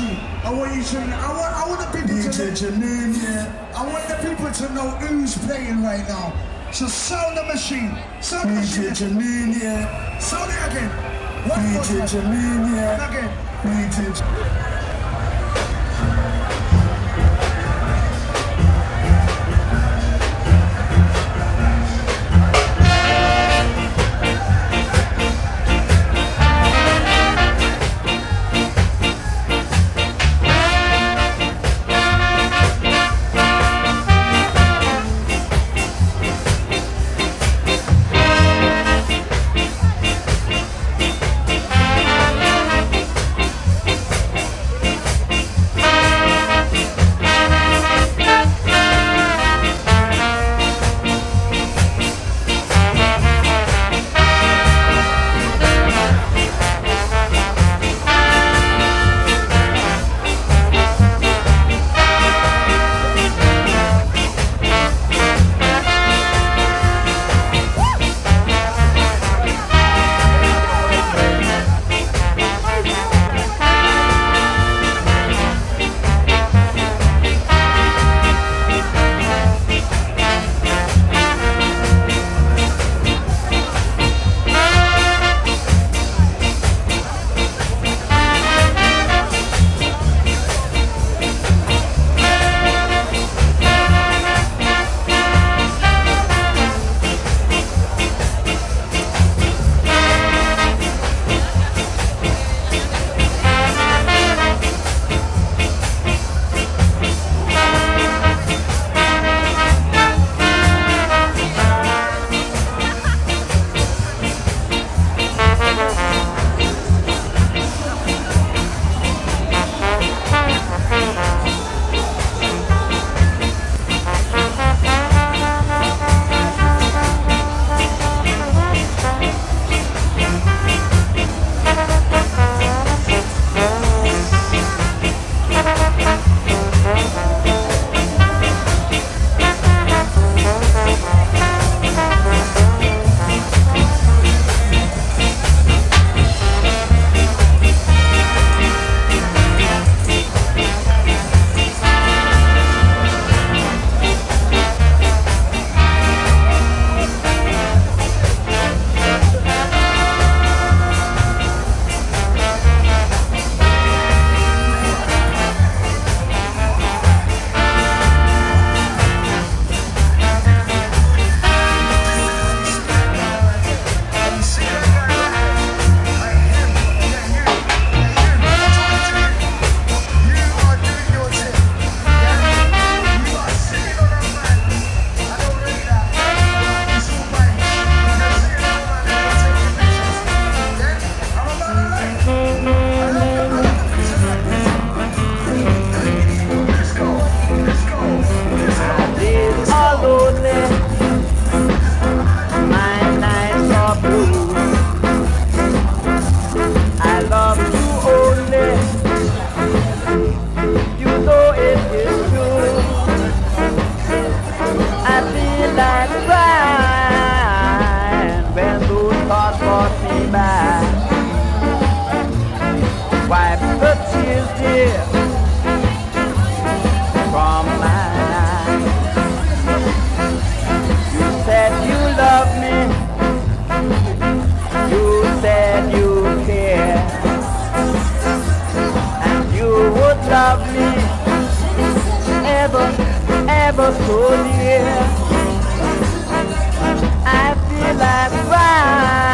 I want you to. I want. I want the people to. DJ Janine, yeah. I want the people to know who's playing right now. So sound the machine. Sound the machine. Yeah. Sound it again. One more time. Yeah. Again. DJ J- love me You said you care. And you would love me ever, ever so near. I feel like crying